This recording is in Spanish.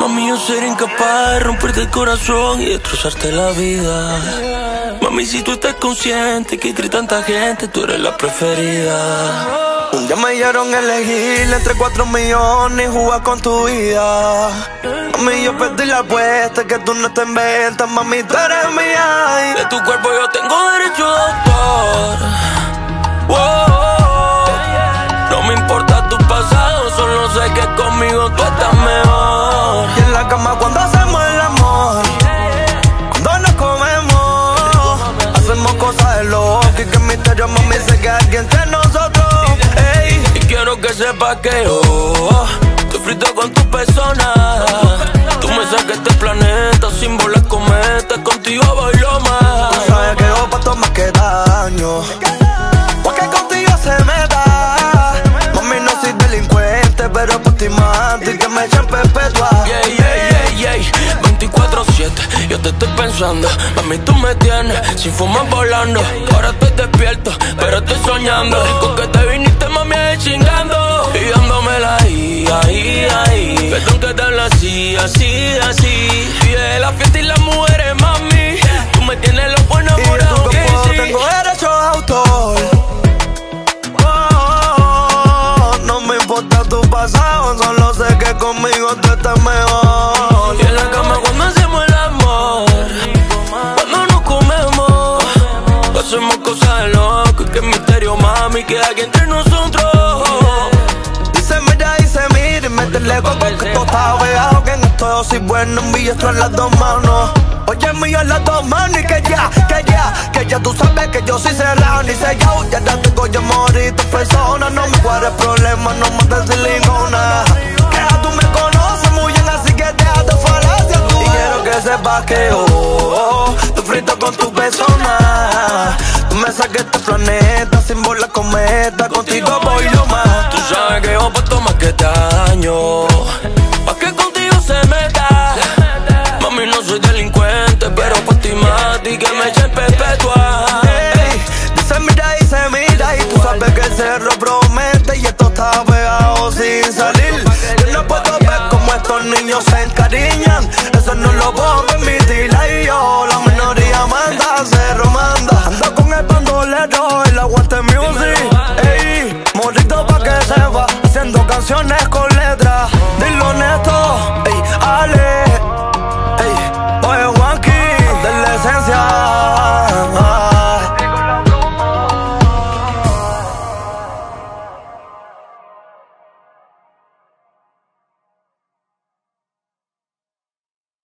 Mami, yo seré incapaz de romperte el corazón y destrozarte la vida. Mami, si tú estás consciente que entre tanta gente tú eres la preferida. Un día me dieron elegir entre cuatro millones y jugar con tu vida. Mami, yo perdí la apuesta que tú no te en venta, mami, tú eres mía. De tu cuerpo yo tengo derecho de autor. No me importa tu pasado, solo sé que conmigo tú estás mejor. Y en la cama cuando hacemos quiero que sepas que yo estoy frito con tu persona. Tú me saques este planeta sin volar cometas, contigo bailo más. Tú sabes que yo pato más que daño. Porque contigo se me da. Mami, no soy delincuente, pero por ti mato y que me echen perpetua. Yeah, yeah, yeah, yeah. 24-7, yo te estoy pensando. Mami, tú me tienes sin fumar volando. Ahora estoy despierto, pero estoy soñando. Rico que te que te así, así, así. Y de la fiesta y las mujeres, mami. Tú me tienes loco Y enamorado. cuerpo que sí. tengo derecho de autor. Oh, no me importa tu pasado, solo sé que conmigo tú estás mejor. Y en la cama cuando hacemos el amor Cuando nos comemos Hacemos cosas y que misterio mami Que hay entre nosotros mira y métele coco que tú pegado Que en esto yo soy bueno, un billete en las dos manos. Oye, mío en las dos manos y que ya, que ya Que ya tú sabes que yo soy cerrado ni sellado Ya te tengo yo morir tu persona No me guardes problemas, no mates silicona Que ya tú me conoces muy bien, así que déjate falacia tú. Y quiero que sepas que yo Estoy frito con tu persona. Tú me saques este planeta sin volar cometa Contigo voy reels